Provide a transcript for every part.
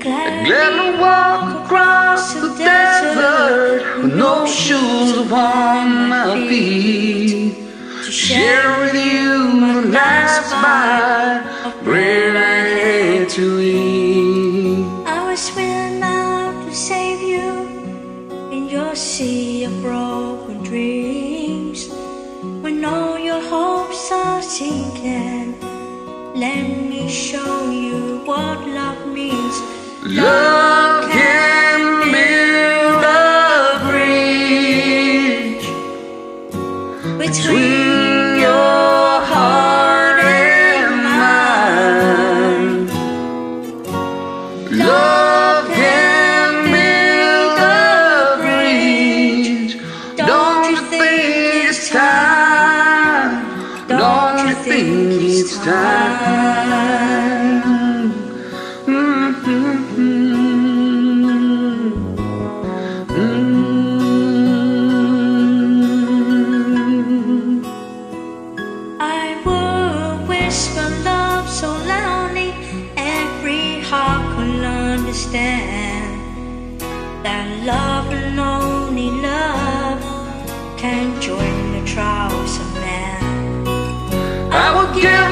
Gladly walk across the desert with no shoes upon my feet. To share with you my last bite of bread I had to eat. I was willing out to save you in your sea of broken dreams. When all your hopes are sinking, let me show you what love means. Love can build a bridge between your heart and mine. Love can build a bridge. Don't you think it's time? Don't you think it's time? Understand that love and only love can join the trials of man. I will give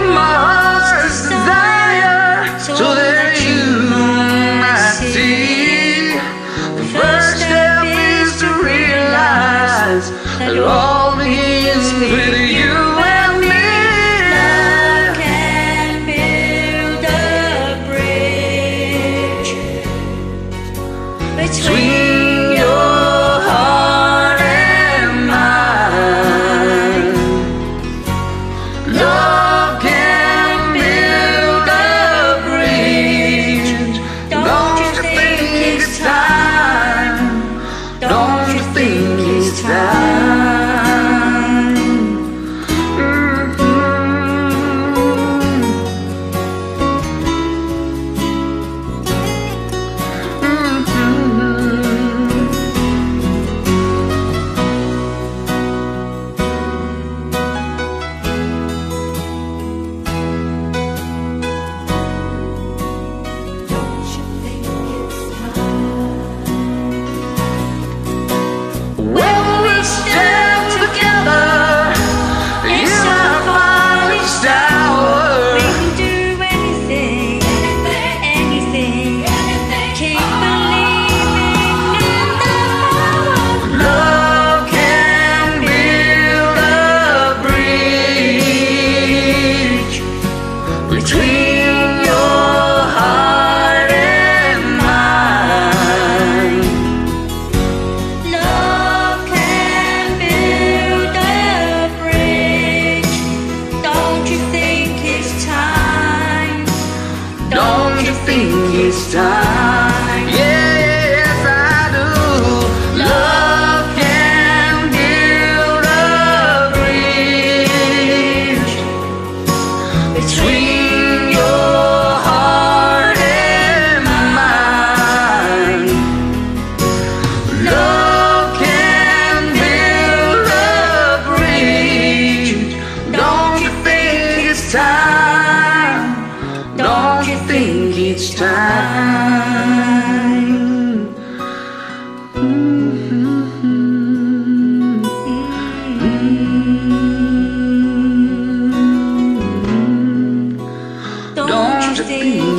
Don't